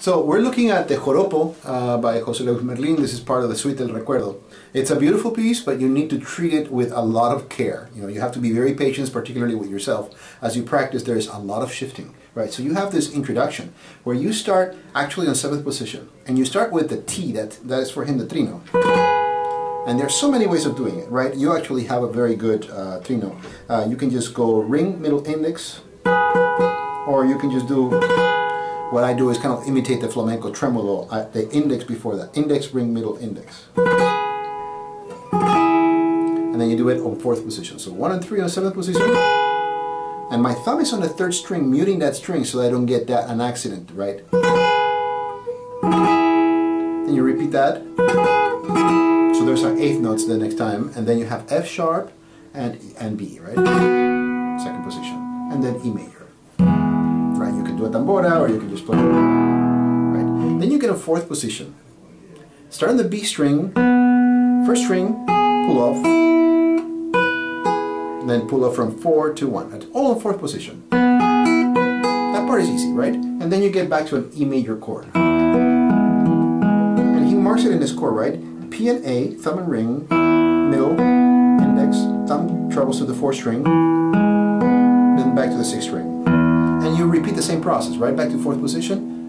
So we're looking at the Joropo uh, by José Luis Merlin. This is part of the Suite del Recuerdo. It's a beautiful piece, but you need to treat it with a lot of care. You know, you have to be very patient, particularly with yourself. As you practice, there's a lot of shifting, right? So you have this introduction where you start actually on seventh position, and you start with the T, that, that is for him the trino. And there's so many ways of doing it, right? You actually have a very good uh, trino. Uh, you can just go ring, middle index, or you can just do what I do is kind of imitate the flamenco tremolo, uh, the index before that. Index, ring, middle, index. And then you do it on fourth position. So one and three on seventh position. And my thumb is on the third string, muting that string so I don't get that an accident, right? Then you repeat that. So there's our eighth notes the next time. And then you have F sharp and, and B, right? Second position. And then E major do a tambora or you can just play right? Then you get a fourth position. Start on the B string. First string pull off. Then pull off from 4 to 1 That's all in fourth position. That part is easy right? And then you get back to an E major chord. And he marks it in this chord right? P and A thumb and ring middle index thumb travels to the fourth string then back to the sixth string repeat the same process, right back to fourth position,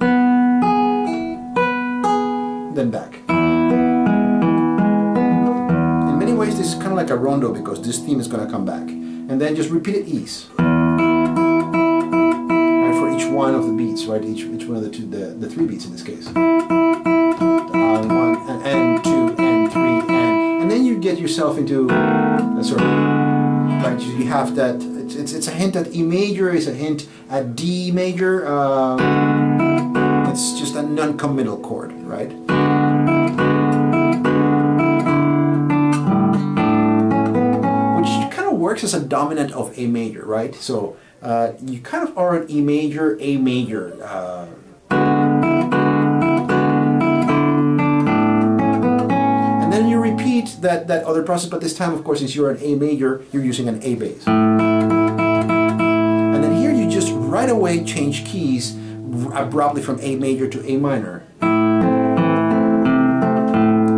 then back. In many ways this is kind of like a rondo because this theme is going to come back. And then just repeat it ease. Right, for each one of the beats, right, each, each one of the two, the, the three beats in this case. Uh, one, and, and two, and three, and, and then you get yourself into a sort of, right, you have that it's, it's, a hint at E major, it's a hint at D major. Uh, it's just a non-committal chord, right? Which kind of works as a dominant of A major, right? So uh, you kind of are an E major, A major. Uh, and then you repeat that, that other process, but this time, of course, since you're an A major, you're using an A bass right away change keys abruptly from A major to A minor.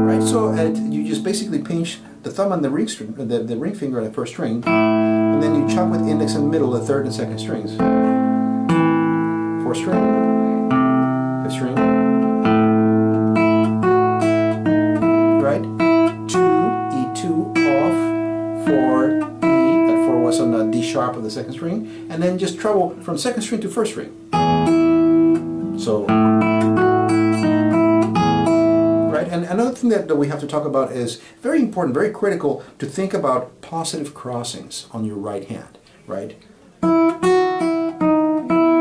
Right, so uh, you just basically pinch the thumb on the ring string, the, the ring finger on the first string, and then you chop with index and middle the third and second strings. Fourth string, fifth string, of the second string, and then just treble from second string to first string. So, right, and another thing that, that we have to talk about is very important, very critical to think about positive crossings on your right hand, right?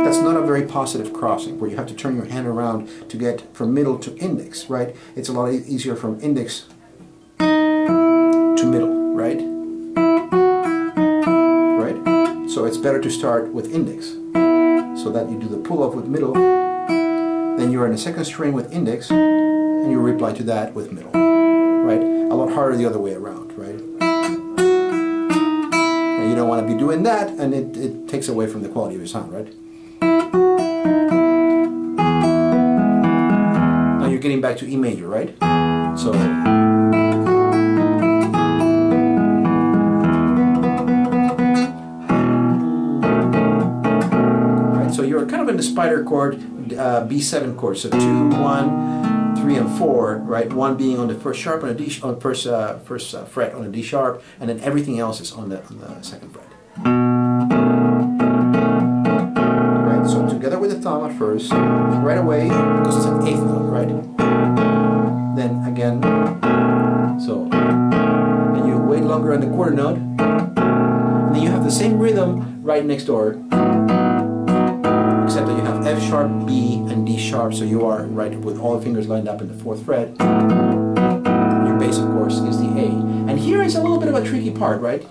That's not a very positive crossing where you have to turn your hand around to get from middle to index, right? It's a lot easier from index to middle, right? It's better to start with index. So that you do the pull off with middle, then you're in a second string with index, and you reply to that with middle. Right? A lot harder the other way around, right? And you don't want to be doing that, and it, it takes away from the quality of your sound, right? Now you're getting back to E major, right? So the spider chord, uh, B7 chord. So two, one, three, and four. Right, one being on the first sharp on a D on first uh, first uh, fret on a D sharp, and then everything else is on the on the second fret. Right. So together with the thumb at first, right away because it's an eighth note, right? Then again, so and you wait longer on the quarter note. And then you have the same rhythm right next door F sharp, B, and D sharp, so you are right with all the fingers lined up in the fourth fret. Your bass, of course, is the A. And here is a little bit of a tricky part, right?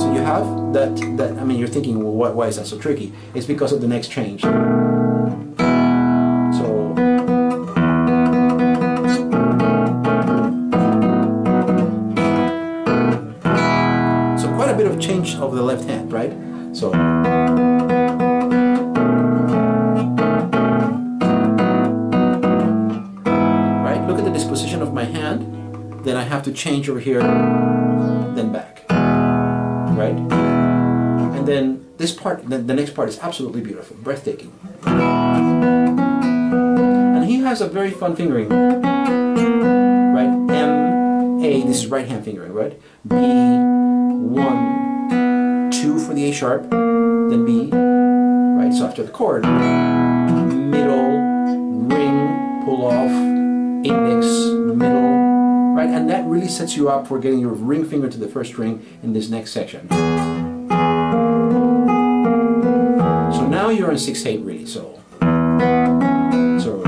So you have that, that I mean, you're thinking, well, why, why is that so tricky? It's because of the next change. So, so quite a bit of change of the left hand, right? So. Have to change over here, then back, right? And then this part, the, the next part is absolutely beautiful, breathtaking. And he has a very fun fingering, right? M, A, this is right hand fingering, right? B, one, two for the A sharp, then B, right? So after the chord, middle, ring, pull off, index, middle, right? And that really sets you up for getting your ring finger to the first string in this next section. So now you're in 6-8 really, so. So.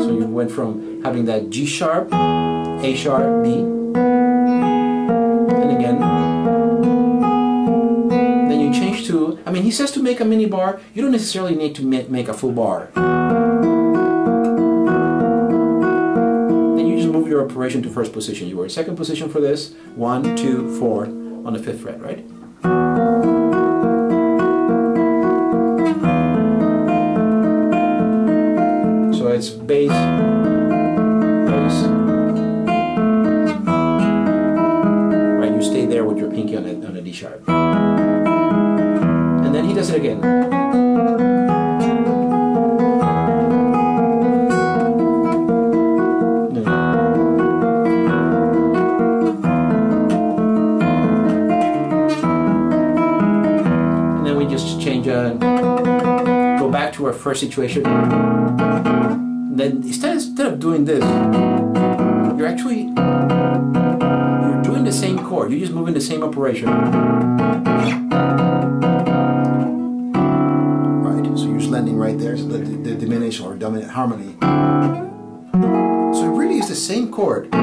So you went from having that G sharp, A sharp, B, mean, he says to make a mini bar, you don't necessarily need to make a full bar. Then you just move your operation to first position. You were in second position for this, one, two, four, on the fifth fret, right? So it's bass, you stay there with your pinky on a, on a D sharp. And he does it again. And then we just change, uh, go back to our first situation. Then instead, instead of doing this, you're actually you're doing the same chord. You're just moving the same operation. Landing right there, so the, the diminished or dominant harmony. So it really is the same chord. Two,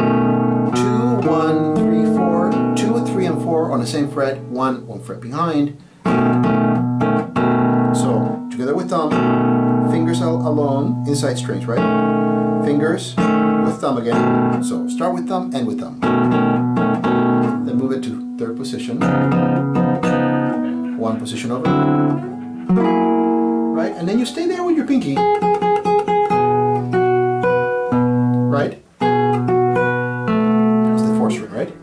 one, three, four, two, three, and four on the same fret, one, one fret behind. So together with thumb, fingers al- alone, inside strings, right? Fingers with thumb again. So start with thumb, end with thumb. Then move it to third position. One position over right? And then you stay there with your pinky, right? It's the fourth string, right?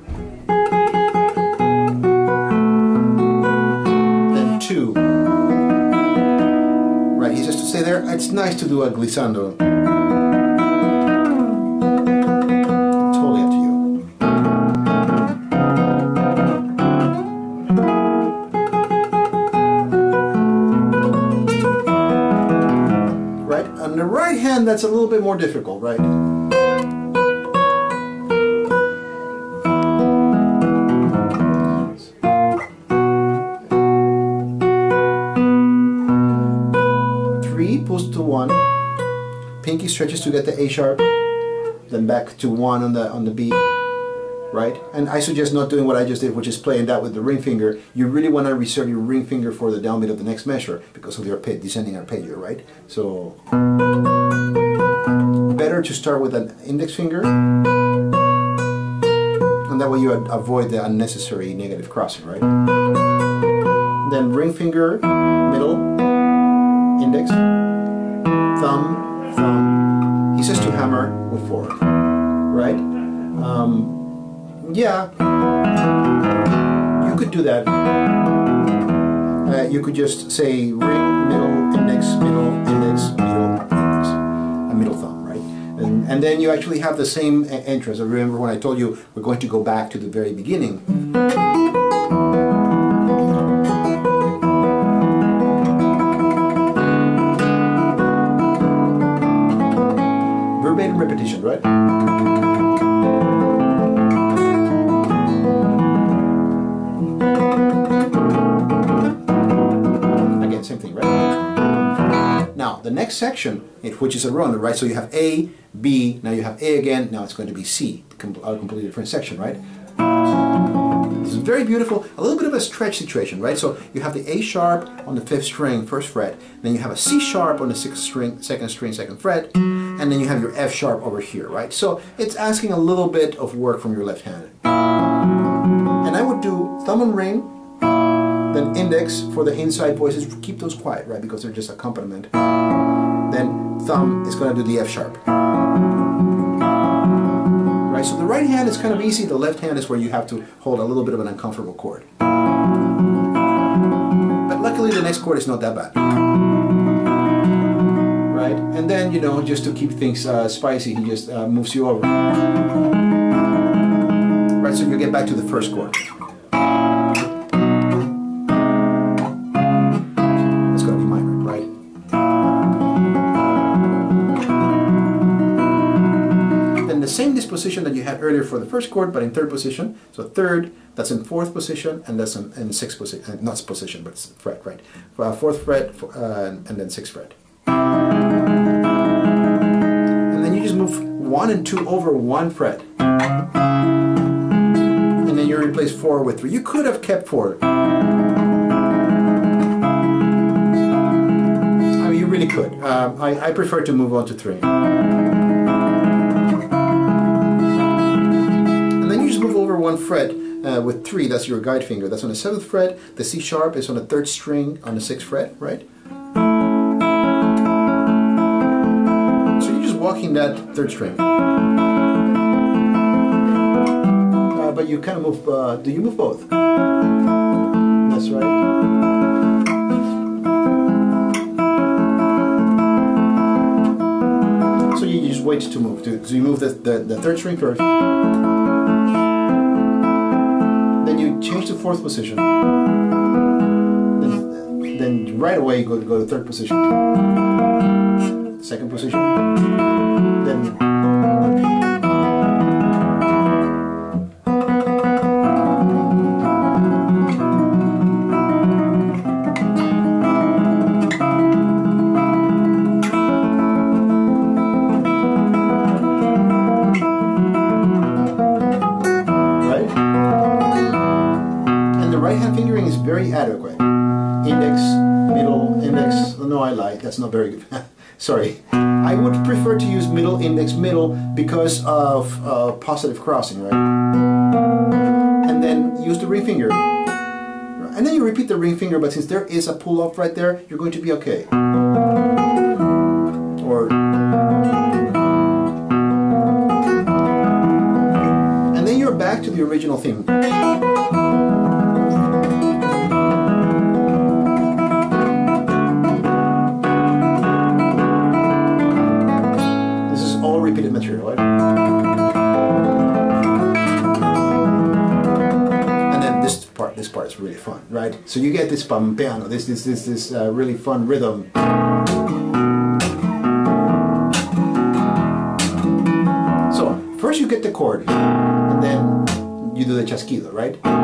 Then two, right? He says to stay there. It's nice to do a glissando. That's a little bit more difficult, right? Three pulls to one, pinky stretches to get the A sharp, then back to one on the on the B, right? And I suggest not doing what I just did, which is playing that with the ring finger. You really want to reserve your ring finger for the downbeat of the next measure because of arpe- descending arpeggio, right? So better to start with an index finger, and that way you avoid the unnecessary negative crossing, right? Then ring finger, middle, index, thumb, thumb. He says to hammer with four, right? Um, yeah, you could do that. Uh, you could just say ring, middle, index, middle, index, middle, index, a middle thumb? And, then you actually have the same entrance. I remember when I told you we're going to go back to the very beginning. Next section, it- which is a run, right? So you have A, B, now you have A again, now it's going to be C, a completely different section, right? This is very beautiful, a little bit of a stretch situation, right? So you have the A sharp on the fifth string, first fret, then you have a C sharp on the sixth string, second string, second fret, and then you have your F sharp over here, right? So it's asking a little bit of work from your left hand. And I would do thumb and ring, Then index for the inside voices, keep those quiet, right? Because they're just accompaniment. Then thumb is going to do the F sharp. Right, so the right hand is kind of easy, the left hand is where you have to hold a little bit of an uncomfortable chord. But luckily the next chord is not that bad. Right, and then, you know, just to keep things uh, spicy, he just uh, moves you over. Right, so you get back to the first chord. Disposition that you had earlier for the first chord, but in third position. So third, that's in fourth position, and that's in, in sixth position, uh, not position, but fret, right? Uh, fourth fret, uh, and then sixth fret. And then you just move one and two over one fret. And then you replace four with three. You could have kept four. I mean, you really could. Um, I, I prefer to move on to three. One fret uh, with three. That's your guide finger. That's on the seventh fret. The C sharp is on the third string on the sixth fret, right? So you're just walking that third string. Uh, but you kind of move. Uh, do you move both? That's right. So you just wait to move. So you move the, the, the third string first. Change to fourth position. Then, then right away you go, go to third position. Second position. Then That's not very good. Sorry. I would prefer to use middle, index, middle because of uh, positive crossing, right? And then use the ring finger. And then you repeat the ring finger, but since there is a pull off right there, you're going to be okay. Or and then you're back to the original theme. So you get this pampeano, this this this this uh, really fun rhythm. So first you get the chord, and then you do the chasquido, right? Right?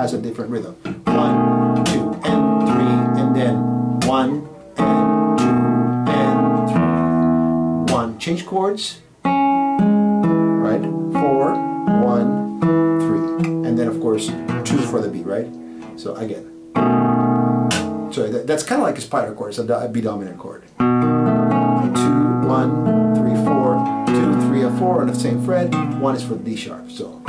Has a different rhythm. One, two, and three, and then one, and two, and three. One. Change chords right? Four, one, three. And then, of course, two for the B, right? So again. So that, that's kind of like a spider chord, it's a, a B dominant chord. Two, one, three, four, two, three, a four on the same fret. One is for the D sharp. So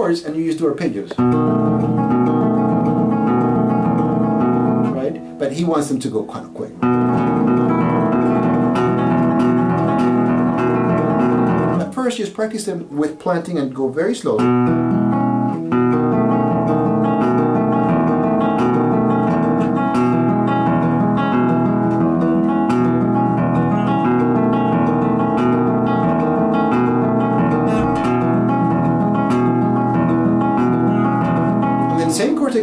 chords and you just do arpeggios. Right? But he wants them to go kind of quick. At first, just practice them with planting and go very slowly.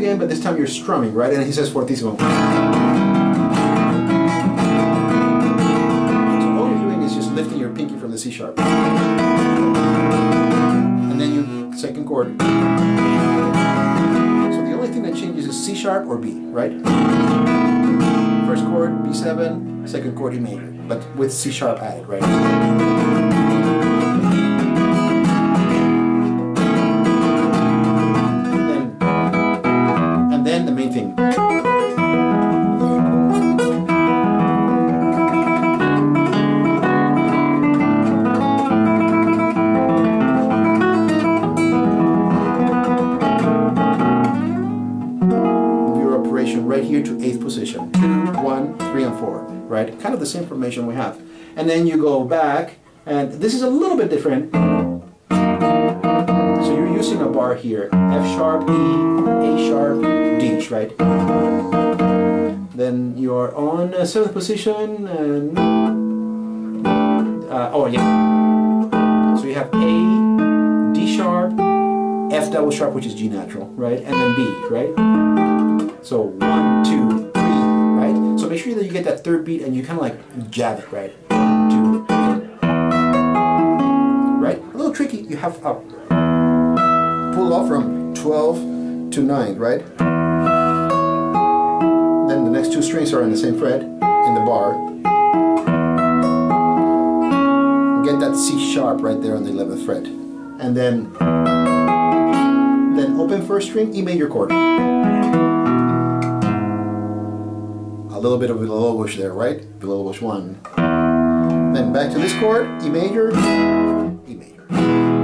again, but this time you're strumming, right? And he says fortissimo. So all you're doing is just lifting your pinky from the C sharp. And then you second chord. So the only thing that changes is C sharp or B, right? First chord, B7, second chord E major, but with C sharp added, right? Kind of the same formation we have. And then you go back, and this is a little bit different. So you're using a bar here. F sharp, E, A sharp, D, right? Then you're on uh, seventh position, and uh, oh yeah. So you have A, D sharp, F double sharp, which is G natural, right? And then B, right? So one, right? So make sure that you get that third beat and you kind of like jab it, right? Two. Right? A little tricky. You have up. Pull off from 12 to 9, right? Then the next two strings are in the same fret in the bar. Get that C sharp right there on the 11th fret. And then then open first string, E major chord. Little bit of Villa-Lobos there, right? Villa-Lobos one. Then back to this chord, E major, E major.